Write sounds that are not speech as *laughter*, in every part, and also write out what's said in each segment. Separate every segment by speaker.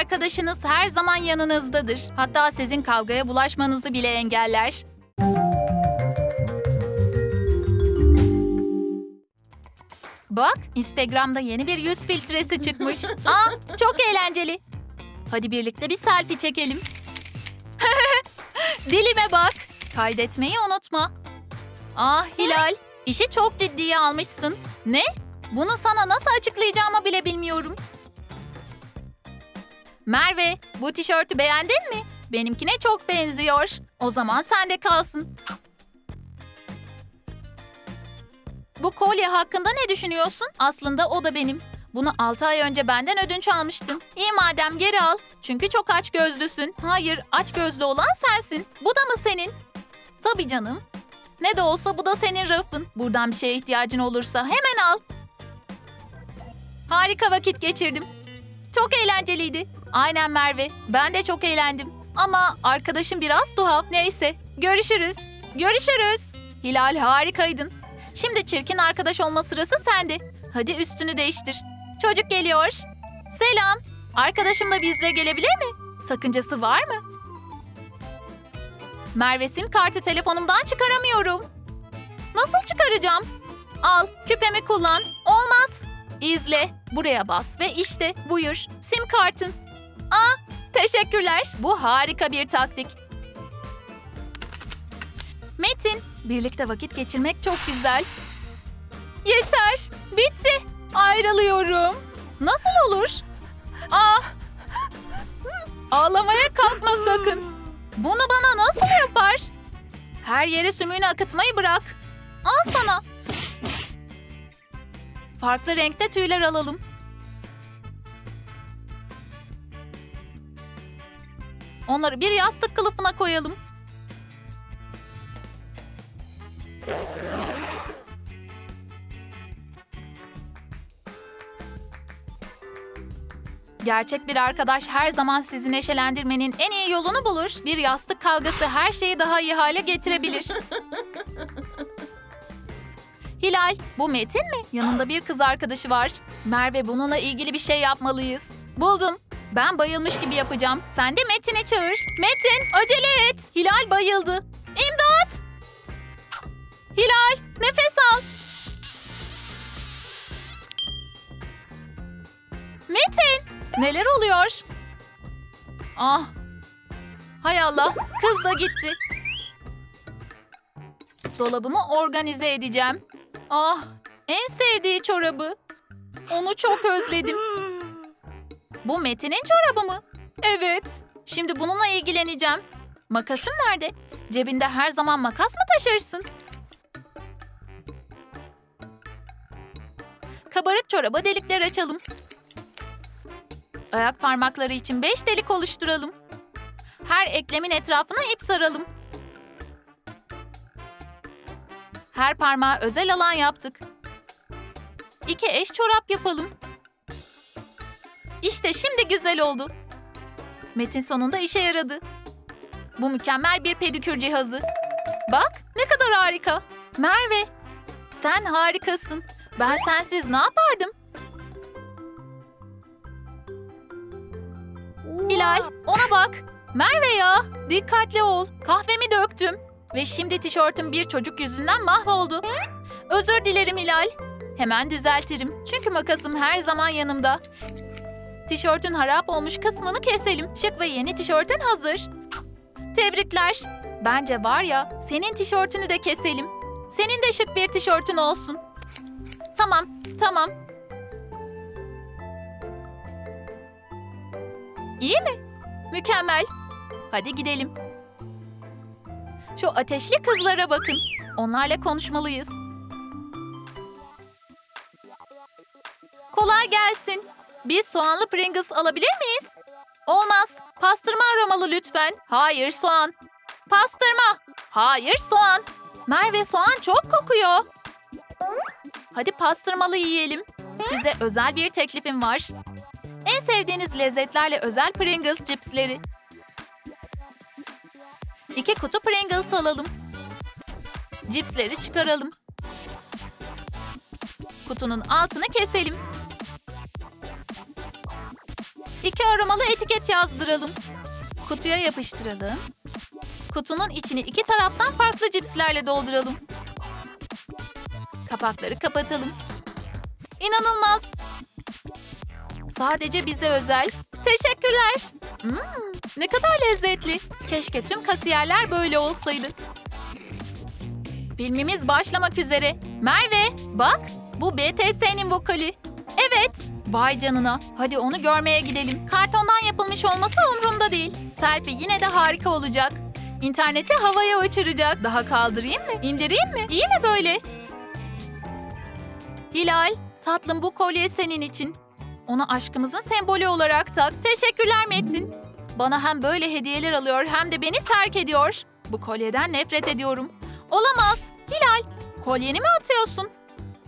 Speaker 1: arkadaşınız her zaman yanınızdadır. Hatta sizin kavgaya bulaşmanızı bile engeller. Bak, Instagram'da yeni bir yüz filtresi çıkmış. *laughs* Aa, çok eğlenceli. Hadi birlikte bir selfie çekelim. *laughs* Dilime bak. Kaydetmeyi unutma. Ah Hilal, işi çok ciddiye almışsın. Ne? Bunu sana nasıl açıklayacağımı bile bilmiyorum. Merve, bu tişörtü beğendin mi? Benimkine çok benziyor. O zaman sende kalsın. Bu kolye hakkında ne düşünüyorsun? Aslında o da benim. Bunu 6 ay önce benden ödünç almıştım. İyi madem geri al. Çünkü çok aç gözlüsün. Hayır, aç gözlü olan sensin. Bu da mı senin? Tabii canım. Ne de olsa bu da senin rafın. Buradan bir şeye ihtiyacın olursa hemen al. Harika vakit geçirdim. Çok eğlenceliydi. Aynen Merve. Ben de çok eğlendim. Ama arkadaşım biraz tuhaf. Neyse. Görüşürüz. Görüşürüz. Hilal harikaydın. Şimdi çirkin arkadaş olma sırası sende. Hadi üstünü değiştir. Çocuk geliyor. Selam. Arkadaşım da bizle gelebilir mi? Sakıncası var mı? Merve sim kartı telefonumdan çıkaramıyorum. Nasıl çıkaracağım? Al, küpemi kullan. Olmaz. İzle. Buraya bas ve işte buyur. Sim kartın. Aa, teşekkürler. Bu harika bir taktik. Metin, birlikte vakit geçirmek çok güzel. Yeter, bitti. Ayrılıyorum. Nasıl olur? Ah! Ağlamaya kalkma sakın. Bunu bana nasıl yapar? Her yere sümüğünü akıtmayı bırak. Al sana. Farklı renkte tüyler alalım. Onları bir yastık kılıfına koyalım. Gerçek bir arkadaş her zaman sizi neşelendirmenin en iyi yolunu bulur. Bir yastık kavgası her şeyi daha iyi hale getirebilir. *laughs* Hilal, bu Metin mi? Yanında bir kız arkadaşı var. Merve bununla ilgili bir şey yapmalıyız. Buldum. Ben bayılmış gibi yapacağım. Sen de Metin'i çağır. Metin, acele et. Hilal bayıldı. İmdat! Hilal, nefes al. Metin, neler oluyor? Ah, hay Allah, kız da gitti. Dolabımı organize edeceğim. Ah, en sevdiği çorabı. Onu çok özledim. Bu Metin'in çorabı mı? Evet. Şimdi bununla ilgileneceğim. Makasın nerede? Cebinde her zaman makas mı taşırsın? Kabarık çoraba delikler açalım. Ayak parmakları için beş delik oluşturalım. Her eklemin etrafına ip saralım. Her parmağa özel alan yaptık. İki eş çorap yapalım. İşte şimdi güzel oldu. Metin sonunda işe yaradı. Bu mükemmel bir pedikür cihazı. Bak ne kadar harika. Merve, sen harikasın. Ben sensiz ne yapardım? Hilal, ona bak. Merve ya, dikkatli ol. Kahvemi döktüm. Ve şimdi tişörtüm bir çocuk yüzünden mahvoldu. Özür dilerim Hilal. Hemen düzeltirim. Çünkü makasım her zaman yanımda. Tişörtün harap olmuş kısmını keselim. Şık ve yeni tişörtün hazır. Tebrikler. Bence var ya, senin tişörtünü de keselim. Senin de şık bir tişörtün olsun. Tamam, tamam. İyi mi? Mükemmel. Hadi gidelim. Şu ateşli kızlara bakın. Onlarla konuşmalıyız. Kolay gelsin. Biz soğanlı Pringles alabilir miyiz? Olmaz. Pastırma aromalı lütfen. Hayır soğan. Pastırma. Hayır soğan. Merve soğan çok kokuyor. Hadi pastırmalı yiyelim. Size özel bir teklifim var. En sevdiğiniz lezzetlerle özel Pringles cipsleri. İki kutu Pringles alalım. Cipsleri çıkaralım. Kutunun altını keselim. İki aromalı etiket yazdıralım. Kutuya yapıştıralım. Kutunun içini iki taraftan farklı cipslerle dolduralım. Kapakları kapatalım. İnanılmaz. Sadece bize özel. Teşekkürler. Hmm, ne kadar lezzetli. Keşke tüm kasiyerler böyle olsaydı. Filmimiz başlamak üzere. Merve, bak bu BTS'nin vokali. Evet. Vay canına. Hadi onu görmeye gidelim. Kartondan yapılmış olması umurumda değil. Selfie yine de harika olacak. İnterneti havaya uçuracak. Daha kaldırayım mı? İndireyim mi? İyi mi böyle? Hilal, tatlım bu kolye senin için. Onu aşkımızın sembolü olarak tak. Teşekkürler Metin. Bana hem böyle hediyeler alıyor hem de beni terk ediyor. Bu kolyeden nefret ediyorum. Olamaz. Hilal, kolyeni mi atıyorsun?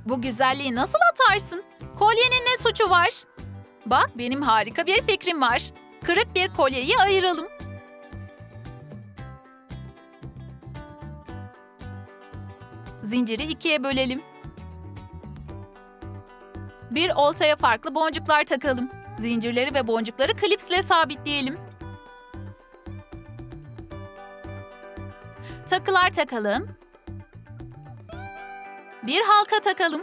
Speaker 1: Bu güzelliği nasıl atarsın? Kolyenin ne suçu var? Bak benim harika bir fikrim var. Kırık bir kolyeyi ayıralım. Zinciri ikiye bölelim. Bir oltaya farklı boncuklar takalım. Zincirleri ve boncukları klipsle sabitleyelim. Takılar takalım. Bir halka takalım.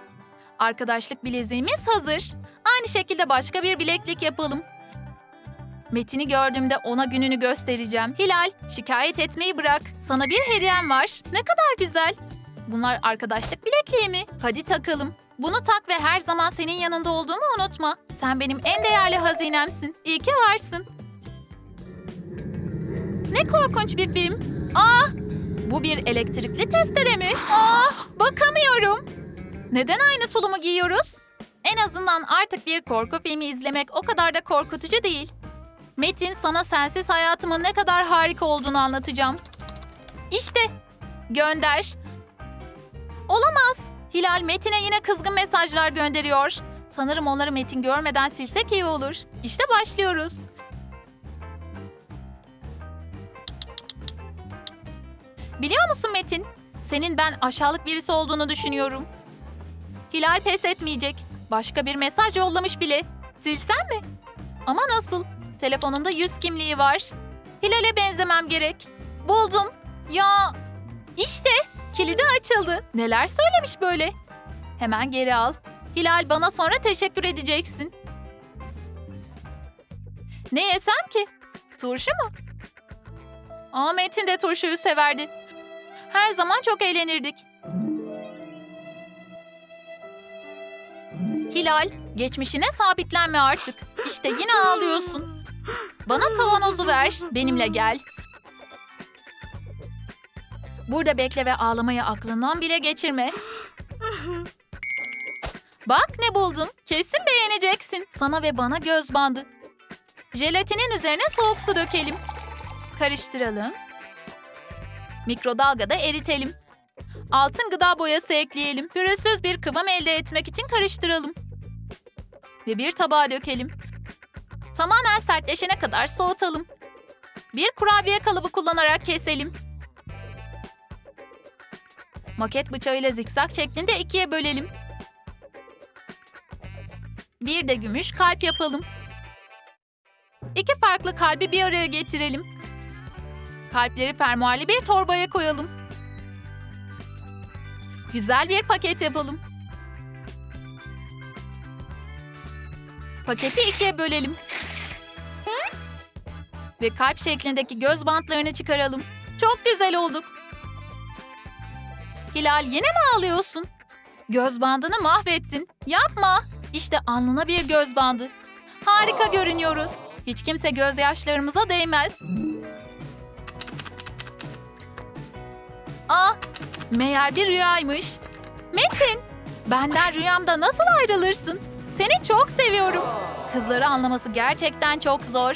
Speaker 1: Arkadaşlık bileziğimiz hazır. Aynı şekilde başka bir bileklik yapalım. Metin'i gördüğümde ona gününü göstereceğim. Hilal, şikayet etmeyi bırak. Sana bir hediyem var. Ne kadar güzel. Bunlar arkadaşlık bilekliği mi? Hadi takalım. Bunu tak ve her zaman senin yanında olduğumu unutma. Sen benim en değerli hazinemsin. İyi ki varsın. Ne korkunç bir film. Aa, bu bir elektrikli testere mi? Aa, bakamıyorum. Neden aynı tulumu giyiyoruz? En azından artık bir korku filmi izlemek o kadar da korkutucu değil. Metin sana sensiz hayatımın ne kadar harika olduğunu anlatacağım. İşte gönder. Olamaz. Hilal Metin'e yine kızgın mesajlar gönderiyor. Sanırım onları Metin görmeden silsek iyi olur. İşte başlıyoruz. Biliyor musun Metin? Senin ben aşağılık birisi olduğunu düşünüyorum. Hilal pes etmeyecek. Başka bir mesaj yollamış bile. Silsem mi? Ama nasıl? Telefonunda yüz kimliği var. Hilal'e benzemem gerek. Buldum. Ya işte kilidi açıldı. Neler söylemiş böyle? Hemen geri al. Hilal bana sonra teşekkür edeceksin. Ne yesem ki? Turşu mu? Aa Metin de turşuyu severdi. Her zaman çok eğlenirdik. Hilal, geçmişine sabitlenme artık. İşte yine ağlıyorsun. Bana kavanozu ver, benimle gel. Burada bekle ve ağlamayı aklından bile geçirme. Bak ne buldum. Kesin beğeneceksin. Sana ve bana göz bandı. Jelatinin üzerine soğuk su dökelim. Karıştıralım. Mikrodalgada eritelim. Altın gıda boyası ekleyelim. Pürüzsüz bir kıvam elde etmek için karıştıralım. Ve bir tabağa dökelim. Tamamen sertleşene kadar soğutalım. Bir kurabiye kalıbı kullanarak keselim. Maket bıçağıyla zikzak şeklinde ikiye bölelim. Bir de gümüş kalp yapalım. İki farklı kalbi bir araya getirelim. Kalpleri fermuarlı bir torbaya koyalım. Güzel bir paket yapalım. Paketi ikiye bölelim. Ve kalp şeklindeki göz bantlarını çıkaralım. Çok güzel olduk. Hilal yine mi ağlıyorsun? Göz bandını mahvettin. Yapma. İşte alnına bir göz bandı. Harika görünüyoruz. Hiç kimse gözyaşlarımıza değmez. Ah, meğer bir rüyaymış. Metin, benden rüyamda nasıl ayrılırsın? Seni çok seviyorum. Kızları anlaması gerçekten çok zor.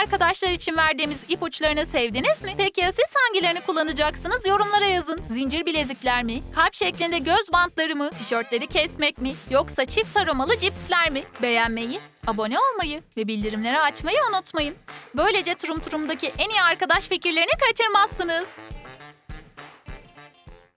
Speaker 1: Arkadaşlar için verdiğimiz ipuçlarını sevdiniz mi? Peki ya siz hangilerini kullanacaksınız? Yorumlara yazın. Zincir bilezikler mi? Kalp şeklinde göz bantları mı? Tişörtleri kesmek mi? Yoksa çift aromalı cipsler mi? Beğenmeyi, abone olmayı ve bildirimleri açmayı unutmayın. Böylece Turum Turum'daki en iyi arkadaş fikirlerini kaçırmazsınız.